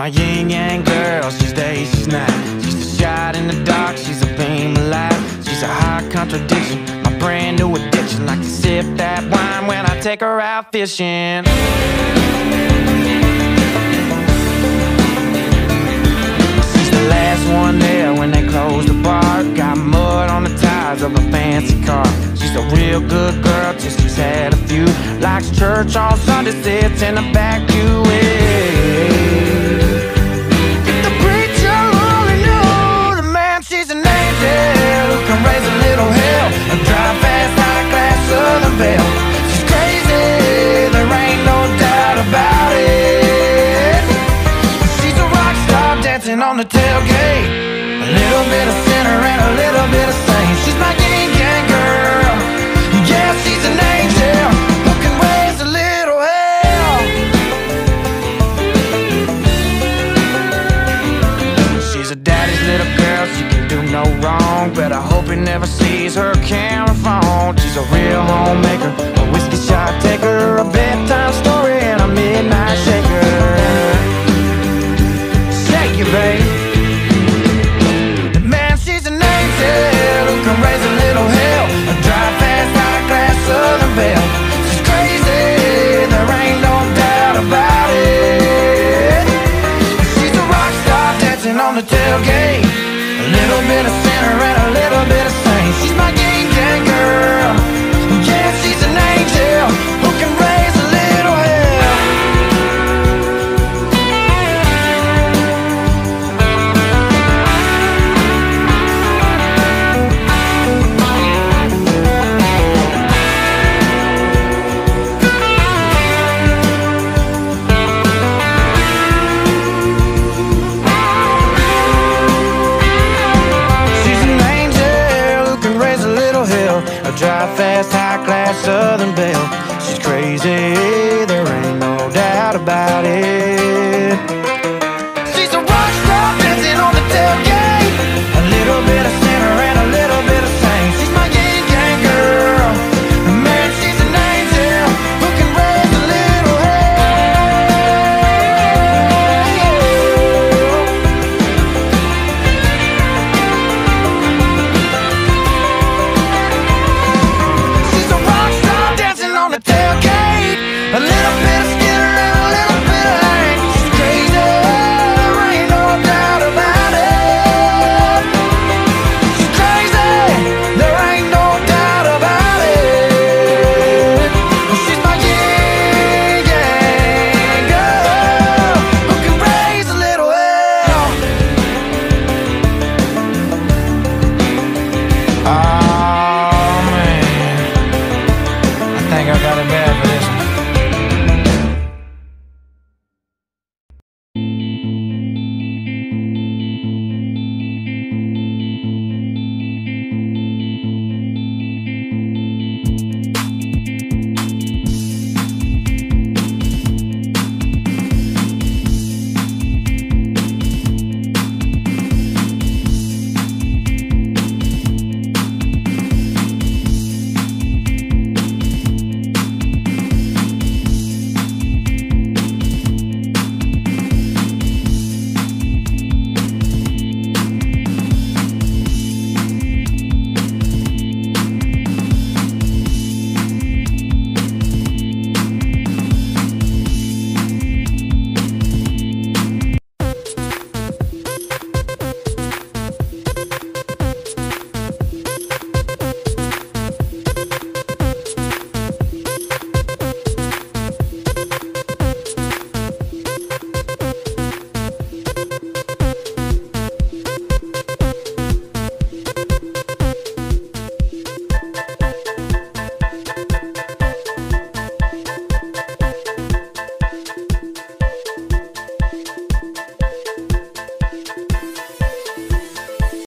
my yin yang girl, she's day, she's night. She's a shot in the dark, she's a beam of light. She's a hot contradiction, my brand new addiction. I can sip that wine when I take her out fishing. She's the last one there when they close the bar. Got mud on the tires of a fancy car. She's a real good girl, just she's had a few. Likes church on Sunday, sits in the back pew. If the tailgate. A little bit of sinner and a little bit of saint. She's my yin yang girl. Yeah, she's an angel who can raise a little hell. She's a daddy's little girl, she can do no wrong. But I hope he never sees her camera phone. She's a real homemaker, a whiskey shot taker, a bedtime story, and a midnight shaker. Shake it, babe. a bit crazy